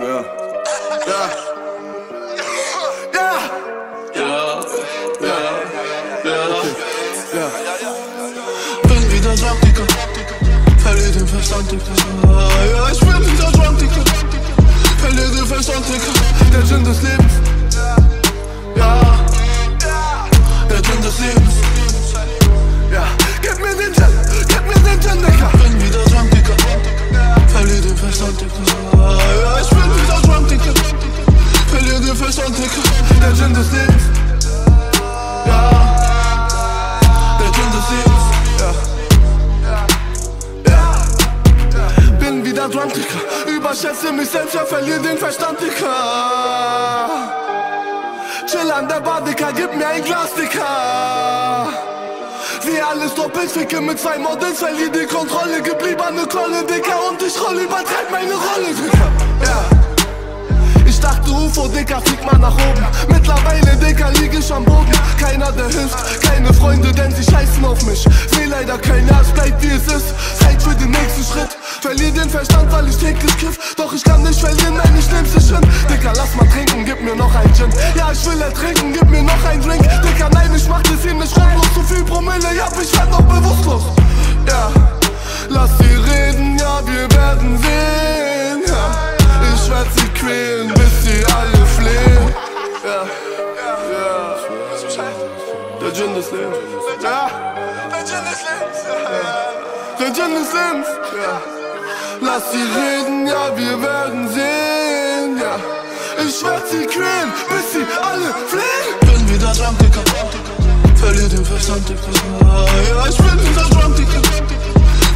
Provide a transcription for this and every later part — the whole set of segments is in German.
Ja. Ja. Ja. Ja. Ja. Ja. Bin wieder drunk, Digga. Verlier den Verstand, Digga. Ja, ich bin wieder drunk, Digga. Verlier den Verstand, Digga. Der Gin des Lebens. Ja. Der Gin des Lebens. Ja. Gib mir den Gin. Gib mir den Gin, Digga. Bin wieder drunk, Digga. Verlier den Verstand, Digga. Überschätze mich selbst, ja, verlier den Verstand, Digga. Chill an der Bar, Digga, gib mir ein Glas, Digga. Wie alles doppelt ficke mit zwei Models, verlier die Kontrolle, gib lieber ne Knolle, Digga, und ich roll, übertreib meine Rolle, Digga. UFO, Digga, flieg mal nach oben. Mittlerweile, Digga, lieg ich am Boden. Keiner, der hilft, keine Freunde, denn sie scheißen auf mich. Seh leider keiner, es bleibt wie es ist. Zeit für den nächsten Schritt. Verlier den Verstand, weil ich täglich kiff. Doch ich kann nicht verlieren, nein, ich nehm's nicht hin. Digga, lass mal trinken, gib mir noch ein Gin. Ja, ich will ertrinken, gib mir noch ein Drink. Digga, nein, ich mach das hier nicht rundlos. Zu viel Promille, ja, ich werd noch Ja, des Lebens. Ja. Lass sie reden, ja, wir werden sehen. Ja, ich werd sie quälen, bis sie alle fliehen. Bin wieder drunk, Digga. Verlier den Verstand, Digga. Ja, ich bin wieder drunk, Digga.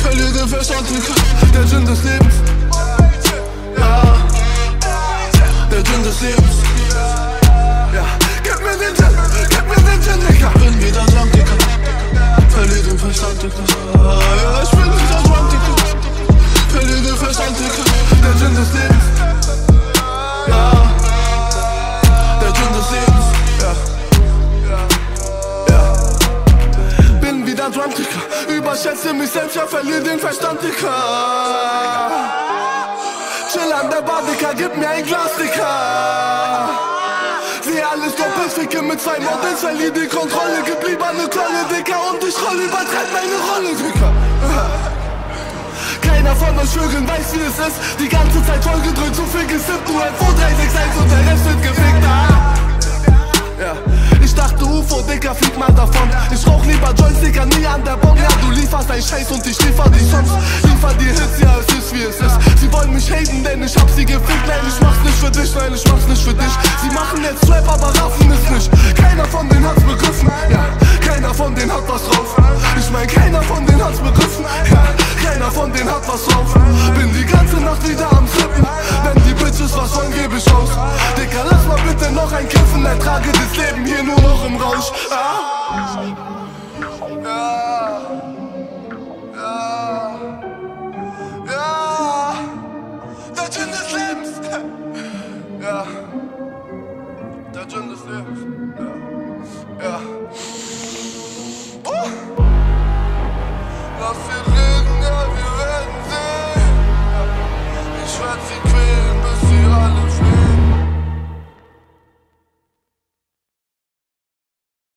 Verlier den Verstand, Digga. Der Gin des Lebens. Gin des Lebens. Ja. Der Gin des Lebens. Ja. Ja. Bin wieder Digga. Überschätze mich selbst, ja, verlier den Verstand, Digga. Chill an der Bar, Digga, gib mir ein Glas, Digga. Wie alles doppelt ficke mit zwei Models, verlier die Kontrolle, gib lieber ne Knolle, Digga, und ich roll, übertreib meine Rolle, Digga. Keiner von euch Vögeln weiß, wie es ist, die ganze Zeit vollgedrückt, zu viel gesippt, nur ein 2361 und der Rest wird gefickt, ah. Ja. Ich dachte UFO, Digga, flieg mal davon. Ich rauch lieber Digga, nie an der Bombe. Ja, du lieferst ein Scheiß und ich liefer die sonst. Liefer die Hits, ja, es ist wie es ist. Sie wollen mich haten, Kiffen Ertrage das Leben hier nur noch im Rausch ah.